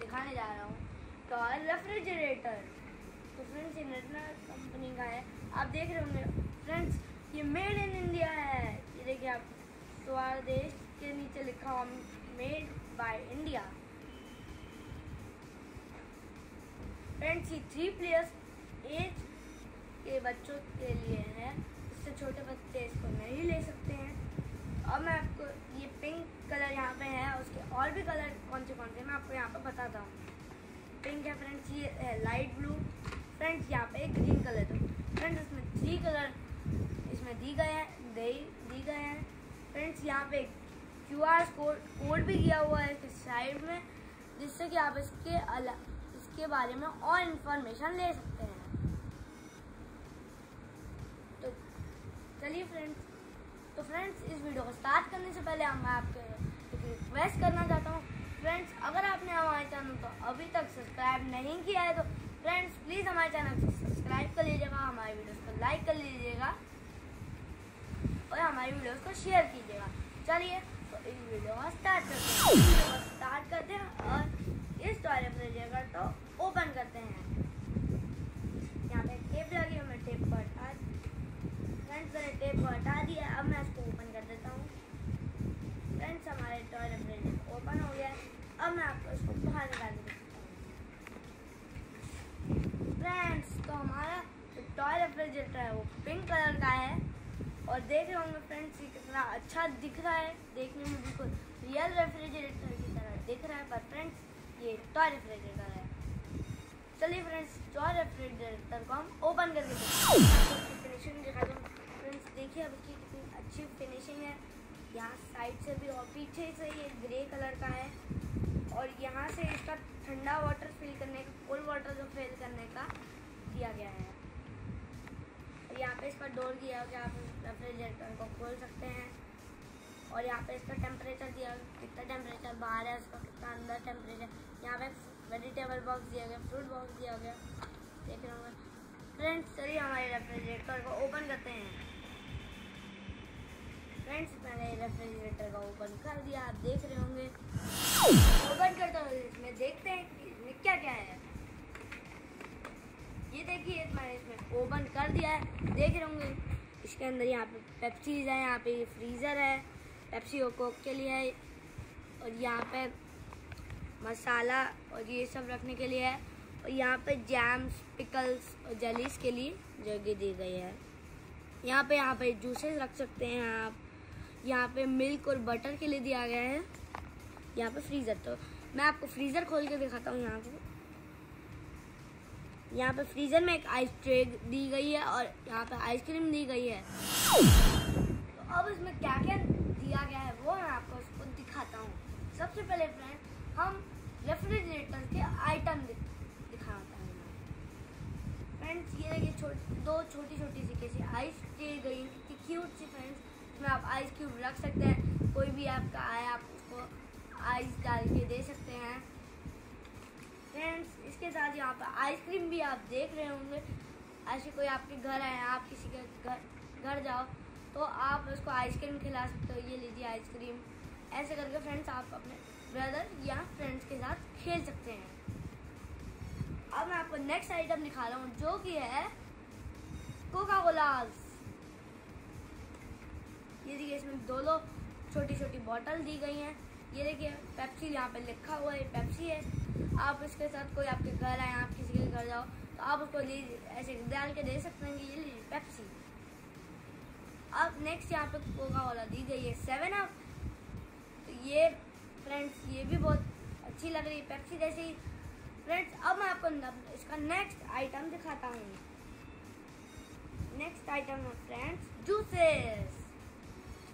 दिखाने जा रहा हूँ। टॉय रेफ्रिजरेटर तो फ्रेंड्स ये नटना कंपनी का है। आप देख रहे होंगे फ्रेंड्स ये मेड इन इंडिया है। ये देखिए आप, स्वादेश के नीचे लिखा हुआ मेड बाय इंडिया फ्रेंड्स ये थ्री प्लेयर्स एज के बच्चों के लिए है। इससे छोटे बच्चे इसको नहीं ले कलर कौन से कौन से? मैं आपको यहाँ पे बताता हूँ। पिंक है फ्रेंड्स ये, है लाइट ब्लू फ्रेंड्स यहाँ पे एक ग्रीन कलर है फ्रेंड्स इसमें थ्री कलर इसमें दी गए हैं, दे, दी गए हैं। फ्रेंड्स यहाँ पे क्यू आर कोड कोड भी दिया हुआ है इसके साइड में, जिससे कि आप इसके अलग इसके बारे में और इन्फॉर्मेशन ले सकते हैं। तो चलिए फ्रेंड्स तो फ्रेंड्स इस वीडियो को स्टार्ट करने से पहले हम आपके रिक्वेस्ट करना चाहता हूँ। फ्रेंड्स अगर आपने हमारे चैनल को अभी तक सब्सक्राइब नहीं किया है तो फ्रेंड्स प्लीज़ हमारे चैनल को सब्सक्राइब कर लीजिएगा, हमारे वीडियोस को लाइक कर लीजिएगा और हमारी वीडियोस को शेयर कीजिएगा। चलिए तो इस वीडियो को स्टार्ट करते हैं। स्टार्ट करते हैं और इस टॉयलेट रेफ्रिजरेटर को ओपन करते हैं। यहाँ पे टेप लगी है मैं टेप को हटा फ्रेंड्स मैंने टेप को हटा अब मैं आपको इसको बाहर निकाल फ्रेंड्स तो हमारा है वो पिंक कलर का है और देख रहे होंगे फ्रेंड्स ये कितना अच्छा दिख रहा है देखने में बिल्कुल रियल रेफ्रिजरेटर की तरह दिख रहा है पर फ्रेंड्स ये टॉय रेफ्रिजरेटर है चलिए फ्रेंड्स टॉय रेफ्रिजरेटर को हम ओपन करके फिनिशिंग दिखा दूँ फ्रेंड्स देखिए अब इसकी कितनी अच्छी फिनिशिंग है यहाँ साइड से भी और पीछे से ये ग्रे कलर का है और यहाँ से इसका ठंडा वाटर फिल करने का कोल्ड वाटर जो फिल करने का दिया गया है। यहाँ पे इसका डोर दिया गया, आप रेफ्रिजरेटर को खोल सकते हैं। और यहाँ पे इसका टेम्परेचर दिया, कितना टेम्परेचर बाहर है उसका कितना अंदर टेम्परेचर यहाँ पे वेजिटेबल बॉक्स दिया गया फ्रूट बॉक्स दिया गया। देख रहे होंगे। फ्रेंड्स चलिए हमारे रेफ्रिजरेटर को ओपन करते हैं। फ्रेंड्स मैंने रेफ्रिजरेटर का ओपन कर दिया, आप देख रहे होंगे। ओपन करते हुए इसमें देखते हैं कि इसमें क्या क्या है। ये देखिए मैंने इसमें ओपन कर दिया है, देख रहे होंगे। इसके अंदर यहाँ पे पेप्सीज है, यहाँ पे फ्रीज़र है पेप्सी और कोक के लिए है, और यहाँ पे मसाला और ये सब रखने के लिए है, और यहाँ पे जैम्स पिकल्स और जलीस के लिए जगह दी गई है। यहाँ पे यहाँ पे जूसेस रख सकते हैं आप। यहाँ पे मिल्क और बटर के लिए दिया गया है। यहाँ पे फ्रीज़र तो। मैं आपको फ्रीज़र खोल के दिखाता हूँ यहाँ पे। यहाँ पे फ्रीजर में एक आइस ट्रे दी गई है और यहाँ पे आइसक्रीम दी गई है। तो अब इसमें क्या क्या दिया गया है वो मैं आपको उसको दिखाता हूँ। सबसे पहले फ्रेंड हम रेफ्रिजरेटर के आइटम दिखाता हूँ फ्रेंड्स ये देखिए दो छोटी छोटी सी कैसी आइस ट्रे गई क्यूट सी फ्रेंड्स इसमें आप आइस क्यूब रख सकते हैं। कोई भी आपका आया आप उसको आइस डाल के दे सकते हैं। फ्रेंड्स इसके साथ यहाँ पर आइसक्रीम भी आप देख रहे होंगे। ऐसे कोई आपके घर आए, आप किसी के घर घर जाओ तो आप उसको आइसक्रीम खिला सकते हो। ये लीजिए आइसक्रीम ऐसे करके फ्रेंड्स आप अपने ब्रदर या फ्रेंड्स के साथ खेल सकते हैं। अब मैं आपको नेक्स्ट आइटम दिखा रहा हूँ, जो कि है कोका कोलास ये देखिए, इसमें दो दो छोटी छोटी बॉटल दी गई हैं। ये देखिए, पेप्सी यहाँ पे लिखा हुआ है पेप्सी है। आप इसके साथ कोई आपके घर आए, आप किसी के घर जाओ तो आप उसको ऐसे डाल के दे सकते हैं कि ये लीजिए पेप्सी। अब नेक्स्ट यहाँ पे कोका वाला दी गई है सेवन अप तो ये फ्रेंड्स ये भी बहुत अच्छी लग रही है, पेप्सी जैसी फ्रेंड्स अब मैं आपको इसका नेक्स्ट आइटम दिखाता हूँ। नेक्स्ट आइटम है friends juices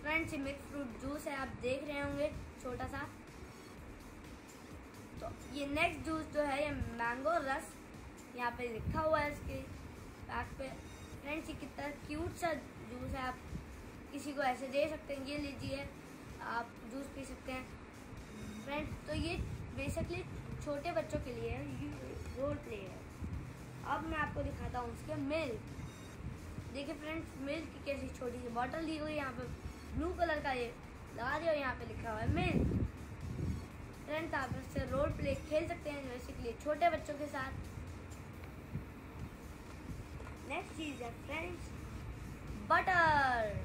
friends mix fruit juice है, आप देख रहे होंगे, छोटा सा। तो ये नेक्स्ट जूस जो है, ये मैंगो रस, यहाँ पे लिखा हुआ है इसके पैक पे। फ्रेंड्स ये कितना क्यूट सा जूस है, आप किसी को ऐसे दे सकते हैं, ये लीजिए, आप जूस पी सकते हैं। फ्रेंड्स तो ये बेसिकली छोटे बच्चों के लिए रोल प्ले है। अब मैं आपको दिखाता हूँ उसके मिल्क देखिए फ्रेंड्स मिल्क की कैसी छोटी सी बॉटल दी हुई है यहाँ पे। ब्लू कलर का ये लगा दिया यहाँ पे लिखा हुआ है मिल्क फ्रेंड्स आप इससे रोल प्ले खेल सकते हैं छोटे बच्चों के साथ. नेक्स्ट चीज़ है फ्रेंड्स बटर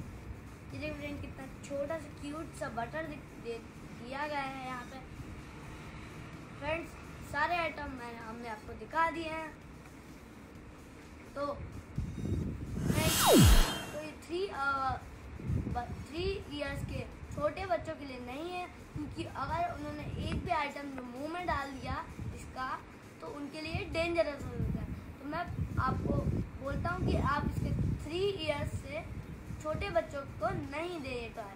ये देखिए फ्रेंड कितना छोटा सा क्यूट सा बटर दिया गया है यहाँ पे. फ्रेंड्स सारे आइटम मैंने, हमने आपको दिखा दिए हैं. थ्री इयर्स के छोटे बच्चों के लिए नहीं है, क्योंकि अगर उन्होंने एक भी आइटम मुँह में डाल दिया इसका तो उनके लिए डेंजरस हो जाता है। तो मैं आपको बोलता हूँ कि आप इसके थ्री इयर्स से छोटे बच्चों को नहीं दे टॉय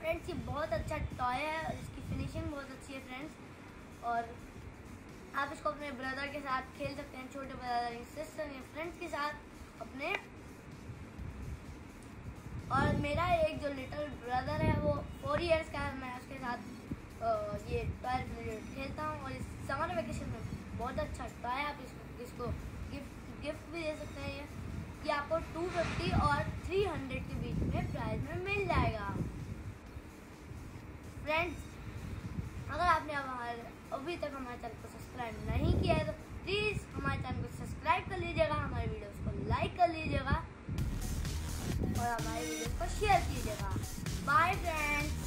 फ्रेंड्स ये बहुत अच्छा टॉय है और इसकी फिनिशिंग बहुत अच्छी है फ्रेंड्स और आप इसको अपने ब्रदर के साथ खेल सकते हैं, छोटे ब्रदर सिस्टर या फ्रेंड्स के साथ अपने और मेरा एक जो लिटिल ब्रदर है, वो फोर इयर्स का है। मैं उसके साथ ये टॉय खेलता हूँ और इस समर वेकेशन में बहुत अच्छा टॉय है। आप इसको इसको गिफ्ट गिफ्ट भी दे सकते हैं ये। कि आपको 250 और 300 के बीच में प्राइस में मिल जाएगा। फ्रेंड्स अगर आपने हमारे, अभी तक हमारे चैनल को सब्सक्राइब नहीं किया है तो प्लीज़ हमारे चैनल को सब्सक्राइब कर लीजिएगा, हमारे वीडियोस को लाइक कर लीजिएगा। और हमारे को शेयर कीजिएगा बाय फ्रेंड्स